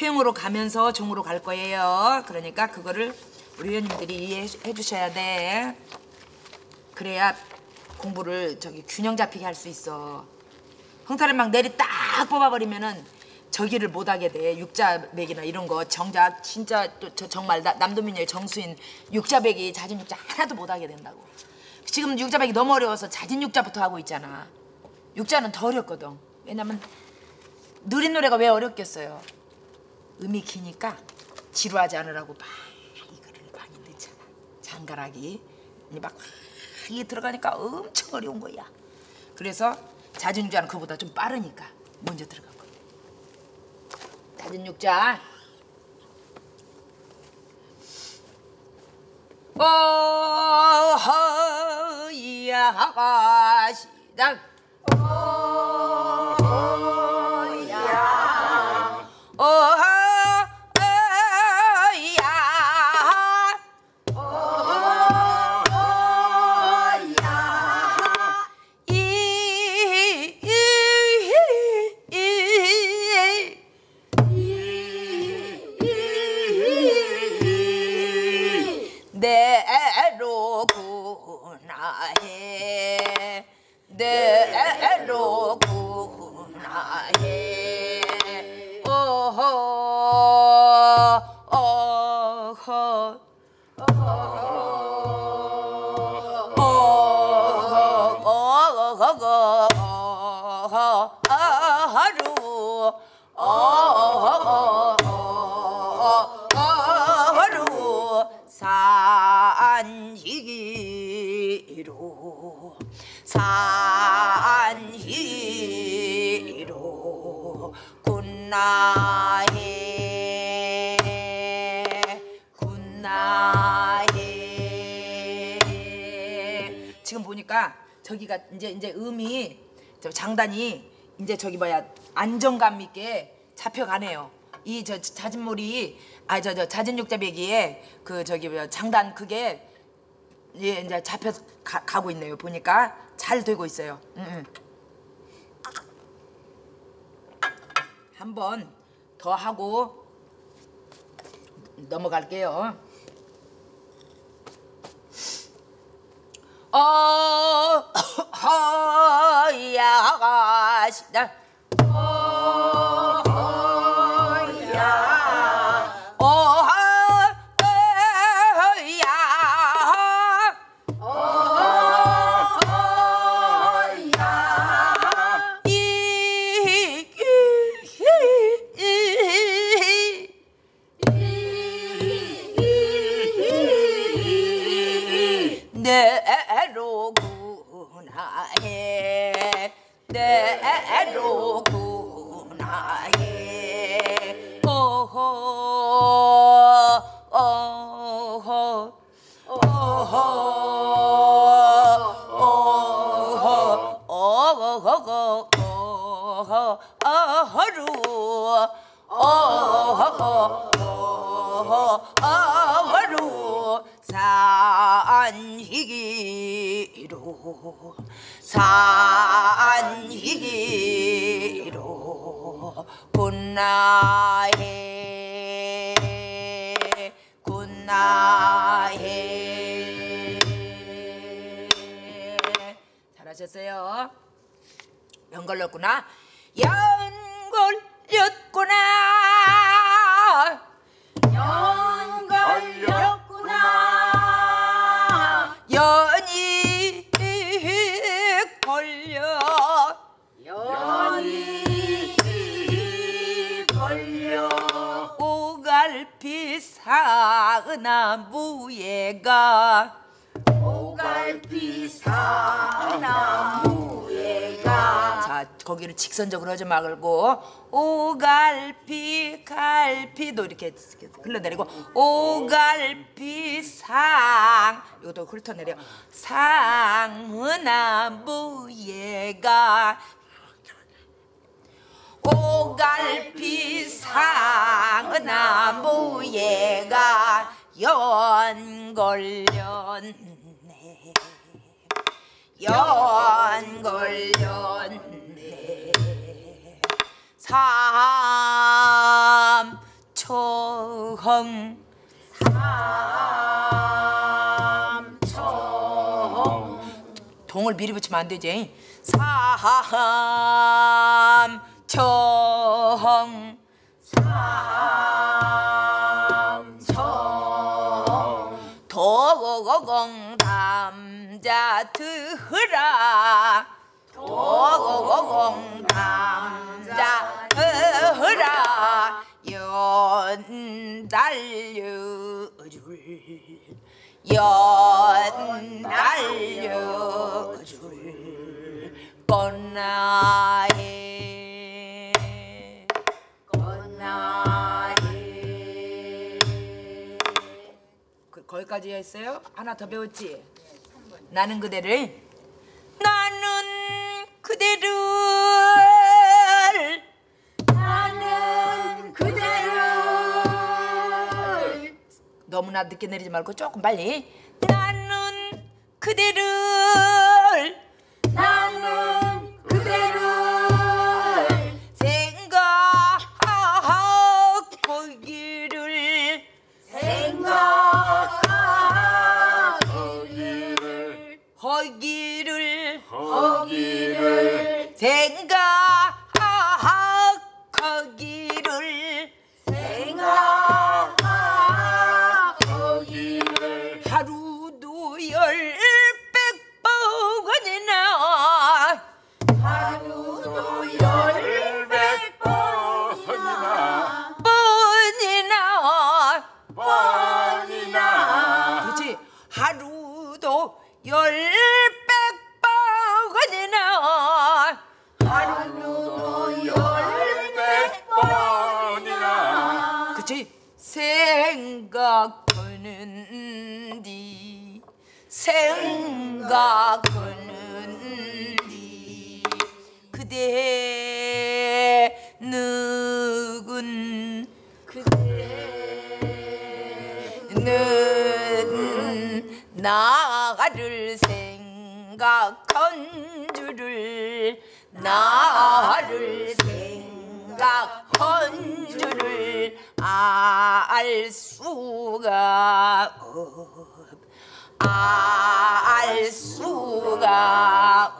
회용으로 가면서 종으로 갈 거예요. 그러니까 그거를 우리 회원님들이 이해해 주셔야 돼. 그래야 공부를 저기 균형 잡히게 할 수 있어. 흥탈을 막 내리 딱 뽑아버리면은 저기를 못하게 돼. 육자백이나 이런 거 정작 진짜 또 저 정말 나- 남도민의 정수인 육자백이 자진 육자 하나도 못하게 된다고. 지금 육자백이 너무 어려워서 자진 육자부터 하고 있잖아. 육자는 더 어렵거든. 왜냐면 느린 노래가 왜 어렵겠어요. 음이 기니까 지루하지 않으라고 막 이거를 많이 넣잖아. 장가락이 막 이게 들어가니까 엄청 어려운 거야. 그래서 자진 육자는 그보다 좀 빠르니까 먼저 들어가고. 자진 육자. 어허야 시작. 하루. 하루 산이기로. 산이기로. 군나해 군나해 지금 보니까 저기가 이제 이제 음이 저 장단이 이제 저기 뭐야 안정감 있게 잡혀가네요. 이 저 자진몰이 아 저 저 자진육자배기에 그 저기 뭐야 장단 그게 예 이제 잡혀 가, 가고 있네요. 보니까 잘 되고 있어요. 음, 음. 한번 더 하고 넘어갈게요. 어, 허야, 시작. 어, 허야, 산희기로 산희기로 군나해 군나해. 잘하셨어요. 연 걸렸구나. 연 걸렸구나. 연 연이 걸려 오갈피 사나무예가 오갈피 사나무예가 자 거기를 직선적으로 하지 말고 오갈피 갈피도 이렇게 흘러내리고 오갈피 상 이것도 훑어내려. 상나무예가 오갈피 상 나무예가 연걸렸네. 연걸렸네. 삼 삼청 동을 미리 붙이면 안 되지. 삼 청 도공 남자 들으라. 도공 남자 들으라. 연 달려줄. 연 달려줄. 꽃나에 거기까지 했어요? 하나 더 배웠지? 나는 그대를 나는 그대를 나는 그대를 너무나 늦게 내리지 말고 조금 빨리 나는 그대를 나는 는 나를 생각한 줄을 나를 생각한 줄을 알 수가 없, 알 수가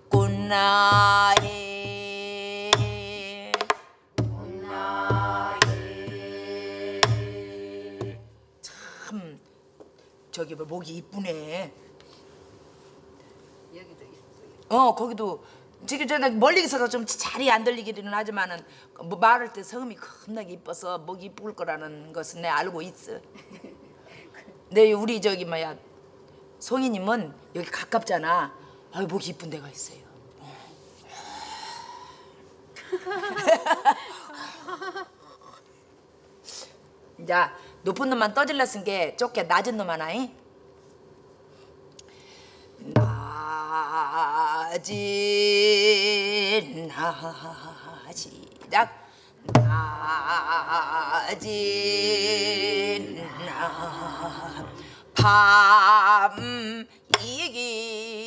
없구나 해. 저기 뭐 목이 이쁘네. 여기도 있어요. 어 거기도 지금 전에 멀리 있어서 좀 자리 안 들리기는 하지만은 뭐 말할 때 성음이 겁나게 이뻐서 목이 이쁠 거라는 것은 내 알고 있어. 근데 우리 저기 뭐야 송이님은 여기 가깝잖아. 아유 목이 이쁜 데가 있어요. 자 높은 놈만 떠질러 쓴게 좁게 낮은 놈 하나이. 나진 나지락 나진 나밤 이기나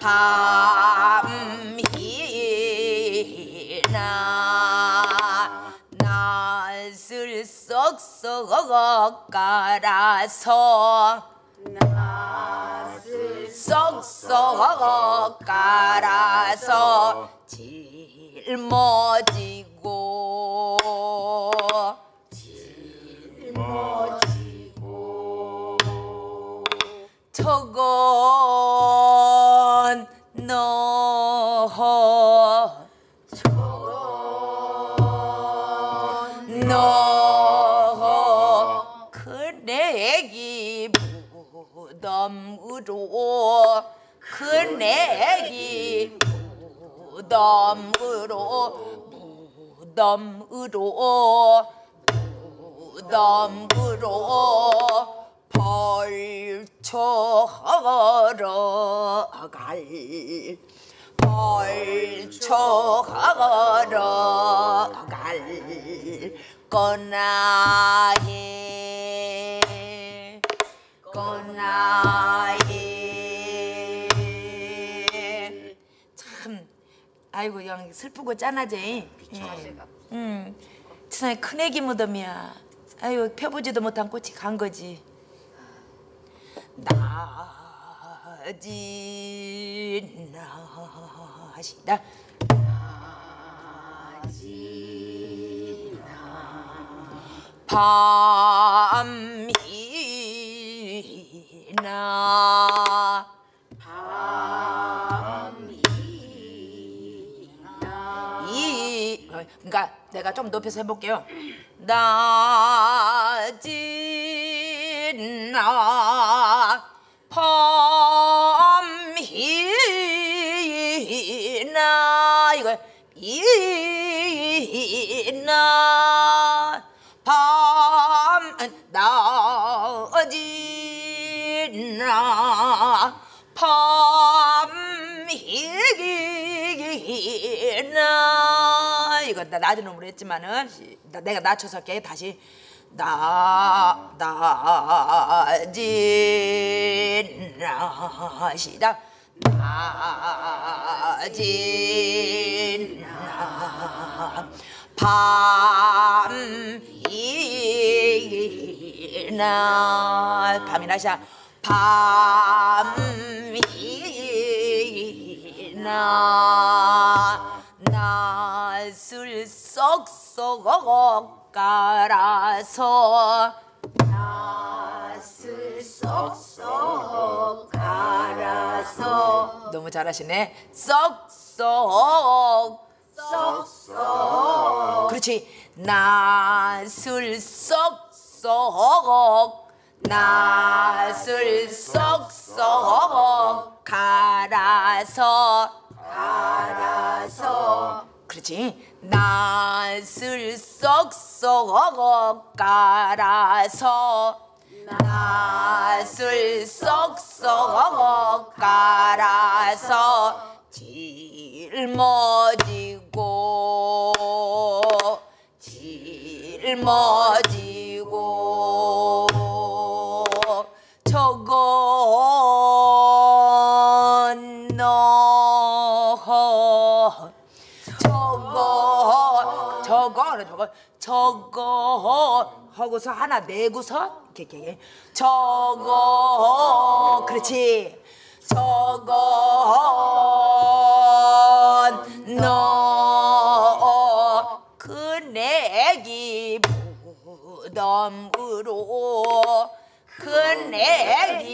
밤 썩썩 깔아서 썩썩 깔아서 짊어지고 저건 그내기 무덤으로 무덤으로 무덤으로 벌초하러 갈 벌초하러 갈. 거나 해 아이고 그냥 슬프고 짠하지. 예. 음, 세상에 큰 애기 무덤이야. 아유 펴보지도 못한 꽃이 간 거지. 나지 나시다. 밤이 나 내가 좀 높여서 해볼게요. 낮이나 밤이나 이거 이나 밤 낮이나 밤이나 이거 나 낮은 음으로 했지만은 시- 나- 내가 낮춰서 할게. 다시. 나 낮이나 시작 낮이나 밤이나 밤이나 시작 밤이나 낯을 쏙쏙 깔아서. 낯을 쏙쏙 깔아서. 너무 잘하시네. 쏙쏙. 쏙쏙. 그렇지. 낯을 쏙쏙. 낯을 쏙쏙. 갈아서 갈아서 그렇지. 낯을 쏙쏙 갈아서. 낯을 쏙쏙 갈아서. 짊어지고 짊어 거 하고서 하나 내고서 이렇게 이렇게 저거 그렇지. 저건 너 그내기 무덤으로 무덤으로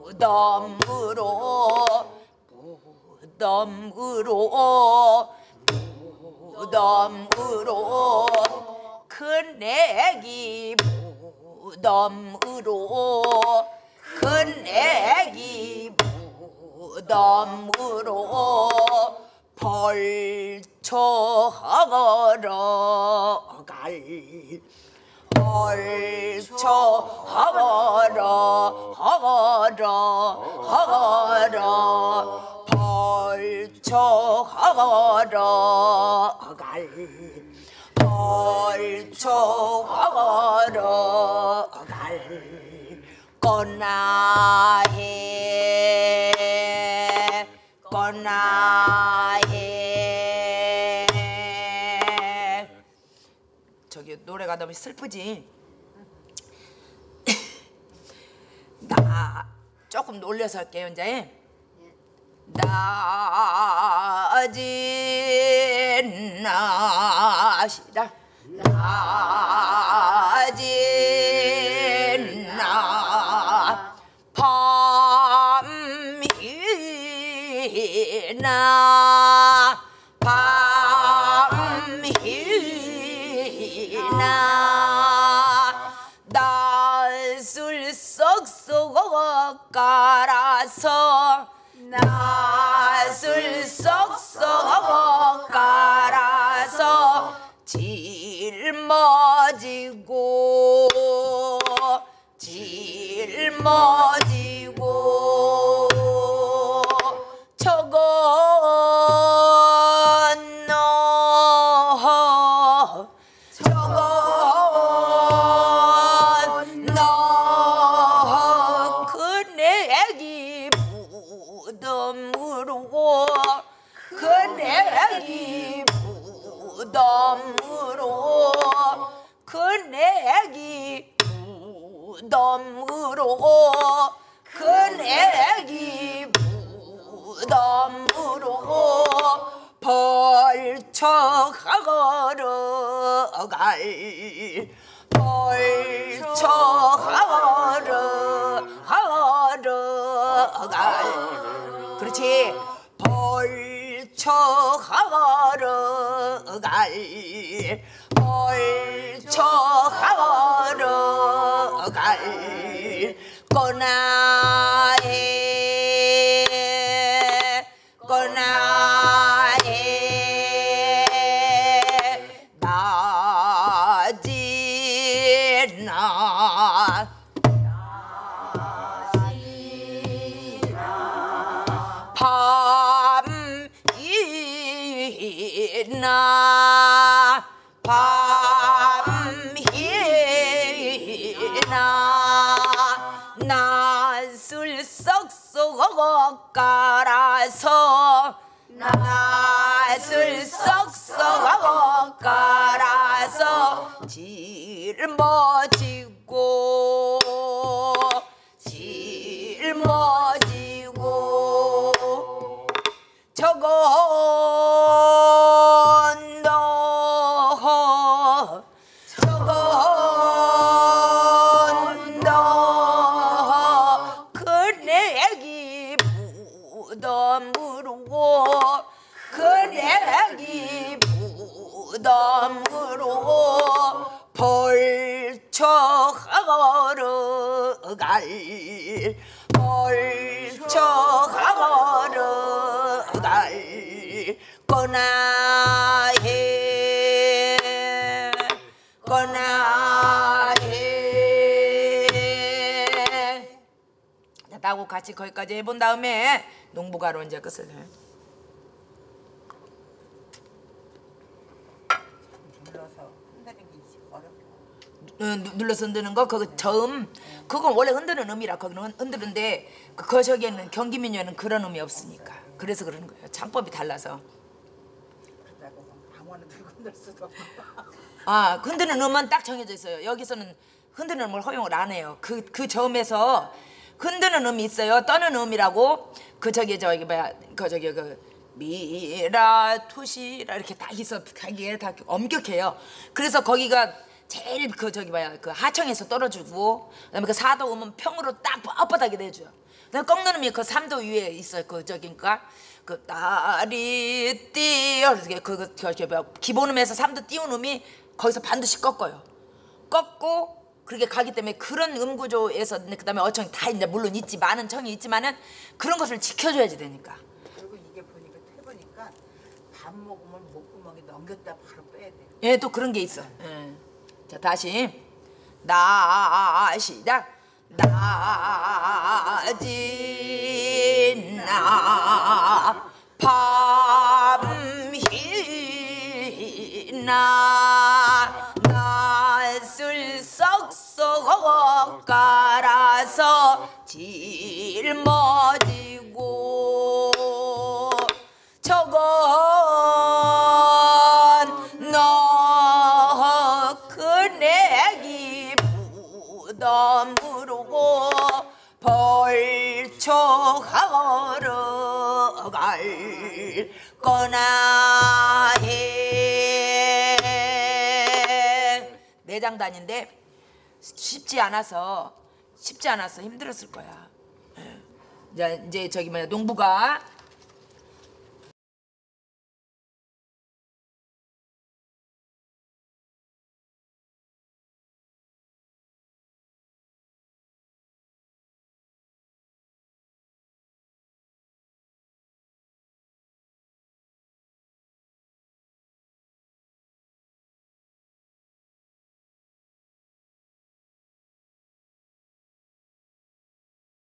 무덤으로 무덤으로 벌초 하거라 갈. 벌초 하거라 갈. 거나 해. 거나 해. 저기 노래가 너무 슬프지. 나 조금 놀려서 할게요 이제. 낮은 나시다. 낮은 나 밤이나 짊어지고 짊어 벌쳐 걸어갈. 벌쳐 걸어갈. 거나 밤이 저건 너 그네기 무덤으로 그네기 무덤으로 벌쳐 걸어갈 벌쳐 걸어갈. 거나 같이 거기까지 해본 다음에 농부가로 이제 끝을 해. 눌러서 흔드는 게 어렵고. 어, 누- 눌러서 흔드는 거? 그거 저음? 그건 원래 흔드는 음이라 거기는 흔드는데 그 거저기에는 경기민요는 그런 음이 없으니까. 그래서 그러는 거예요. 창법이 달라서. 아 흔드는 음은 딱 정해져 있어요. 여기서는 흔드는 음을 허용을 안 해요. 그 그 저음에서 흔드는 음이 있어요? 떠는 음이라고? 그 저기 저기 뭐야 그 저기 그 미라 투시라 이렇게 다 있어 가기에 다 엄격해요. 그래서 거기가 제일 그 저기 뭐야 그 하청에서 떨어지고 그다음에 그 사도 음은 평으로 딱 뻣뻣하게 내줘요. 그다음에 꺾는 음이 그 삼도 위에 있어요 그 저기니까? 그 딸이 띄어 이렇게 그, 그 뭐야, 기본 음에서 삼도 띄운 음이 거기서 반드시 꺾어요. 꺾고 그렇게 가기 때문에 그런 음 구조에서 그다음에 어청이 다 이제 물론 있지 많은 청이 있지만은 그런 것을 지켜줘야지 되니까 그리고 이게 보니까 해보니까 밥 먹으면 목구멍에 넘겼다 바로 빼야 돼 예, 또 그런 게 있어. 예. 자, 다시. 나시다. 나지 내장단인데 쉽지 않아서 쉽지 않아서 힘들었을 거야. 예. 이제 저기 뭐야 농부가